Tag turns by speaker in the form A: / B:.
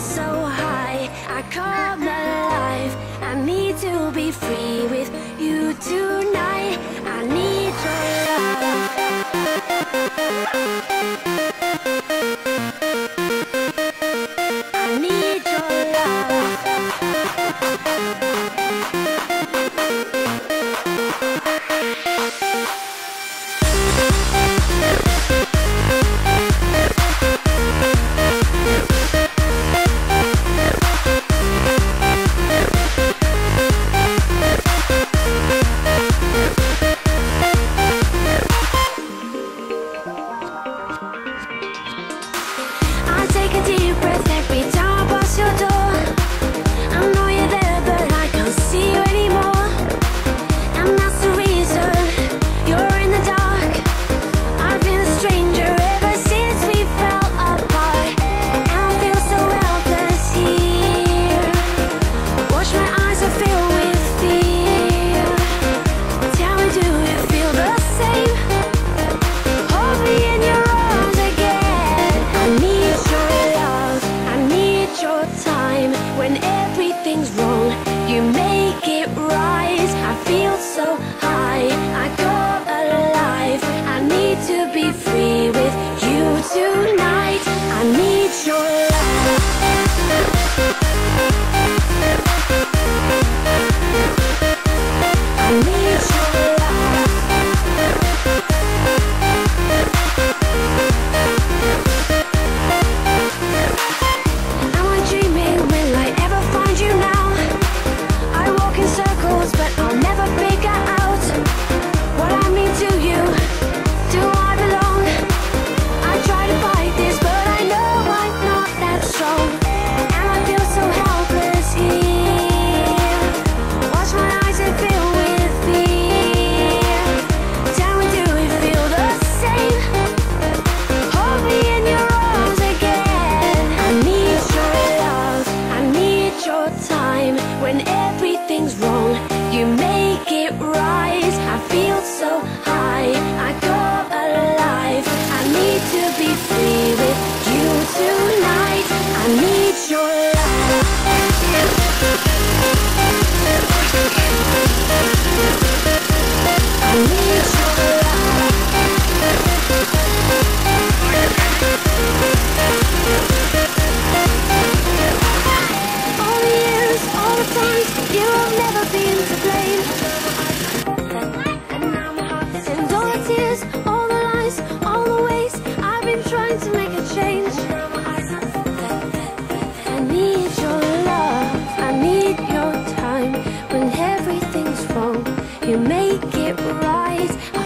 A: so high, I come alive. I need to be free with you tonight. I need your love. I need breath every I need to make a change. I need your love, I need your time. When everything's wrong, you make it right.